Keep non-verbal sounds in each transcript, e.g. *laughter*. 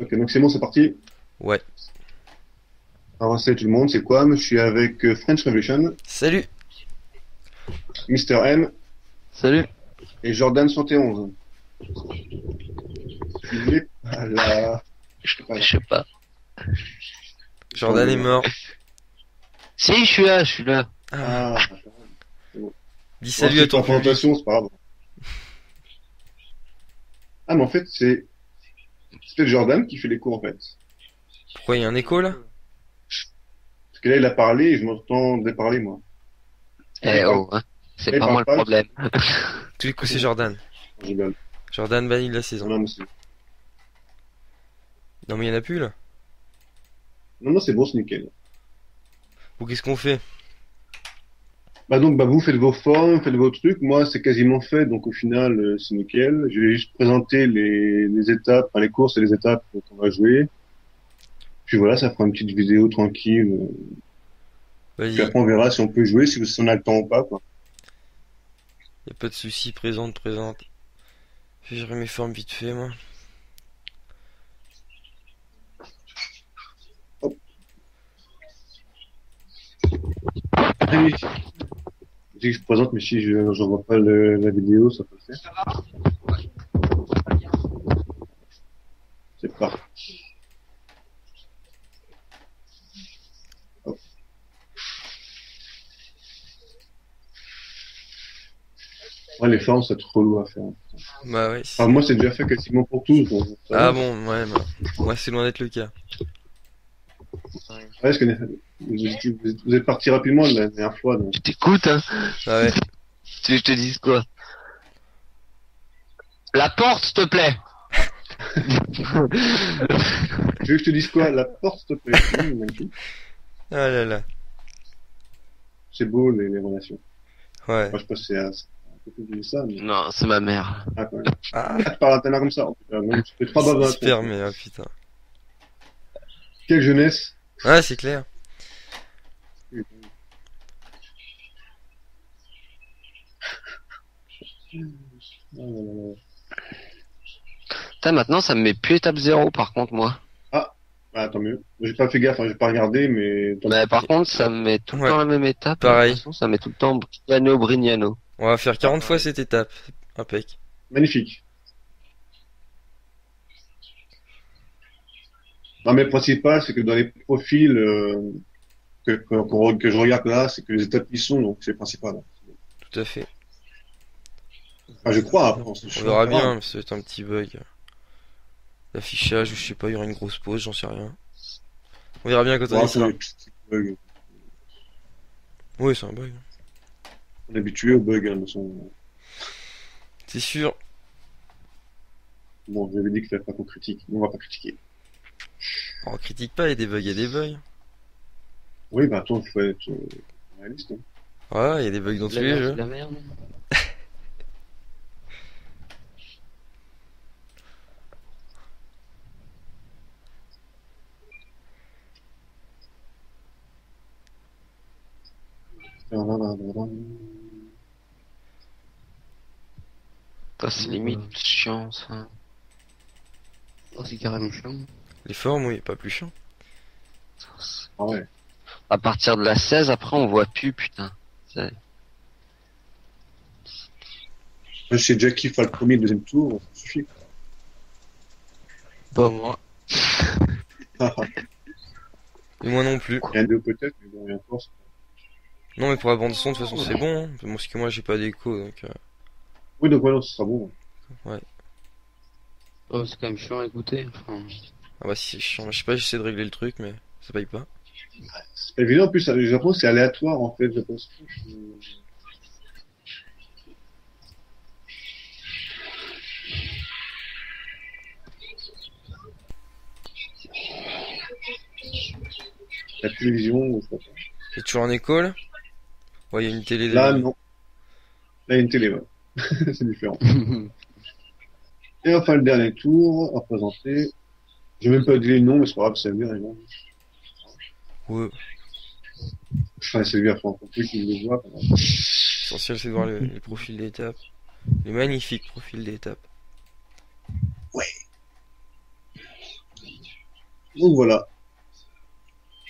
Ok, donc c'est bon, c'est parti. Ouais. Alors salut tout le monde, c'est Quam, je suis avec euh, French Revolution, Salut Mister M Salut. et Jordan 111. Il est pas là. Je, je sais pas. Jordan est mort. Si, je suis là, je suis là. Ah, Ah, dis salut à ton présentation, c'est pas grave. Ah, mais en fait, c'est c'est peut-être Jordan qui fait les cours en fait. Pourquoi il y a un écho là? Parce que là, il a parlé et je m'entendais parler moi. Eh oh, hein. C'est Eh, pas moi le problème. *laughs* Tous les coups c'est Jordan. Jordan banni de la saison. Non, mais c'est- Non mais il y en a plus là. non, non, c'est bon, c'est nickel. Ou qu'est-ce qu'on fait? Bah donc bah vous faites vos formes, faites vos trucs. Moi c'est quasiment fait, donc au final euh, c'est nickel. Je vais juste présenter les, les étapes, enfin les courses et les étapes qu'on va jouer. Puis voilà, ça fera une petite vidéo tranquille. euh, Puis après on verra si on peut jouer, si on a le temps ou pas quoi. y a pas de soucis, présente, présente. Je vais gérer mes formes vite fait moi. Oui. Je dis que je présente, mais si je j'envoie pas le, la vidéo, ça peut le faire. C'est parti. Ouais, les formes, c'est trop lourd à faire. Bah ouais. Enfin, moi, c'est déjà fait quasiment pour tous. Ah bon, ouais, bah, moi c'est loin d'être le cas. Ouais, parce que vous, êtes parti rapidement la dernière fois. Donc. Tu t'écoutes, hein. Ah ouais. *laughs* Tu veux que je te dise quoi La porte, s'il te plaît. Tu veux que je te dise quoi? La porte, s'il te plaît. Ah là là. C'est beau, les, les relations. Ouais. Moi, je pense que c'est un un peu plus de ça, mais... non, c'est ma mère. Ah, quand même. Ah, *laughs* Ah, tu parles à ta mère comme ça. tu fais trois super mais putain. Quelle jeunesse. Ouais, c'est clair. Ah, là, là, là. Putain, maintenant, ça me met plus étape 0, par contre, moi. Ah, tant mieux. J'ai pas fait gaffe, hein, j'ai pas regardé, mais... tant Mais par contre, ça me met tout le Ouais. temps la même étape. Pareil. De toute façon, ça met tout le temps Brignano, Brignano. On va faire 40 fois cette étape. Impec. Magnifique. Non, mais le principal, c'est que dans les profils euh, que, que, qu'on- que je regarde là, c'est que les étapes y sont, donc c'est le principal. Tout à fait. Enfin, je crois, après, on, se- On verra bien, être un petit bug. L'affichage, ou je sais pas, il y aura une grosse pause, j'en sais rien. On verra bien quand on est- Oui, c'est un bug. on est habitué aux bugs, hein, de toute façon. C'est sûr. Bon, j'avais dit qu'il fallait pas qu'on critique, on va pas critiquer. On critique pas, il y a des bugs, il y a des bugs. Oui, bah attends, il faut être euh, réaliste. Hein. Ouais, il y a des bugs dans tous les jeux. La merde. *laughs* c'est limite chiant, ça. Oh, c'est carrément chiant. Les formes, oui, pas plus chiant. Ah ouais. À partir de la 16, après, on voit plus, putain. Je sais déjà qui fera le premier et le deuxième tour, ça suffit. Pas moi. *laughs* Et moi non plus. Il y a deux peut-être, mais bon, il y a encore. Non, mais pour la bande son, de toute façon, c'est bon. Hein. Moi, Parce que moi, j'ai pas d'écho, donc. euh, Oui, donc voilà, ce sera bon. Oh, c'est quand même chiant à écouter. Enfin, Ah bah, si, c'est chiant. Je sais pas, j'essaie de régler le truc, mais ça paye pas. C'est pas évident, en plus, le Japon, c'est aléatoire, en fait, je pense. La télévision, je sais pas. Y'a toujours un écho, là Ouais, il y a une télé Là, non. Là, il y a une télé, ouais. *laughs* c'est différent. *laughs* Et enfin, le dernier tour à présenter. J'ai même pas dit les noms, mais c'est pas grave, c'est bien. Ouais. Enfin, c'est bien, en compter qu'il le voit. L'essentiel, c'est de voir le- les profils d'étape. Les magnifiques profils d'étape. Donc voilà.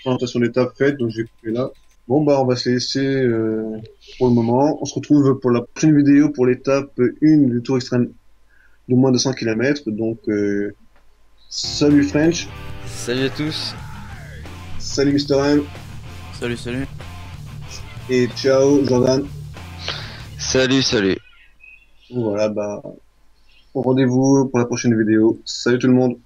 Présentation d'étape faite, donc je vais couper là. Bon bah on va se laisser euh, pour le moment. On se retrouve pour la prochaine vidéo pour l'étape 1 du Tour extrême de moins de 100 km. Donc euh, salut French, Salut à tous. salut Mr M Salut, salut. et ciao Jordan. Salut, salut. Voilà bah au rendez-vous pour la prochaine vidéo. Salut tout le monde.